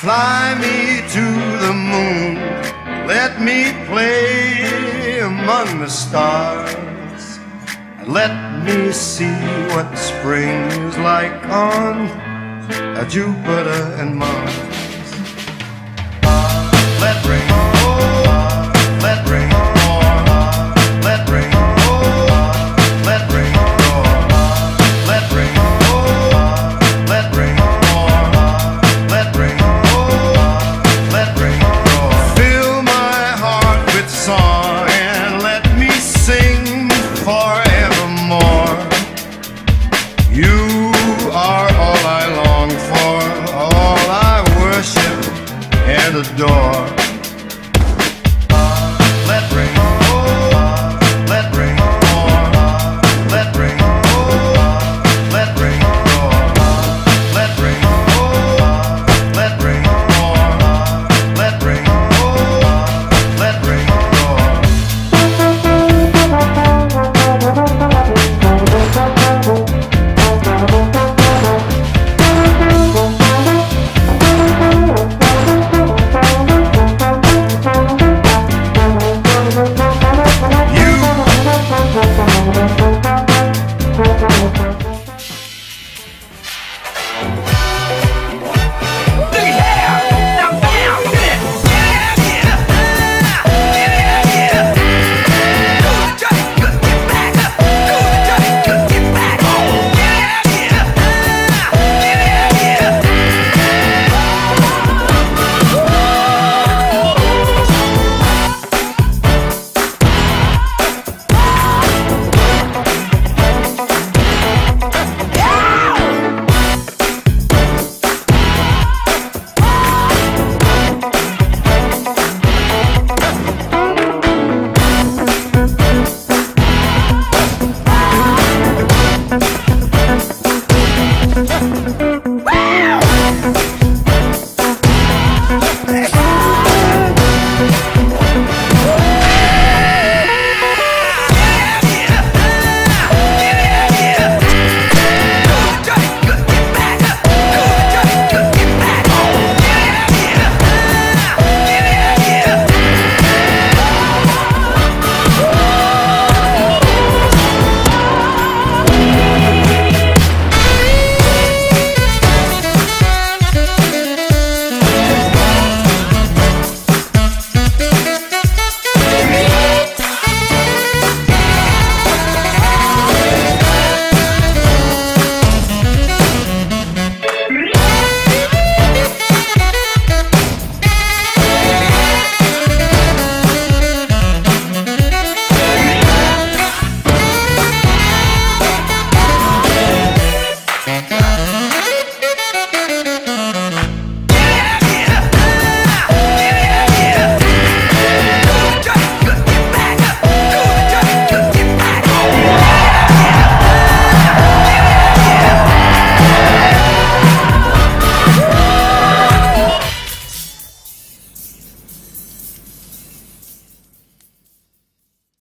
Fly me to the moon, let me play among the stars, let me see what spring is like on Jupiter and Mars. Let rain. Oh, the door.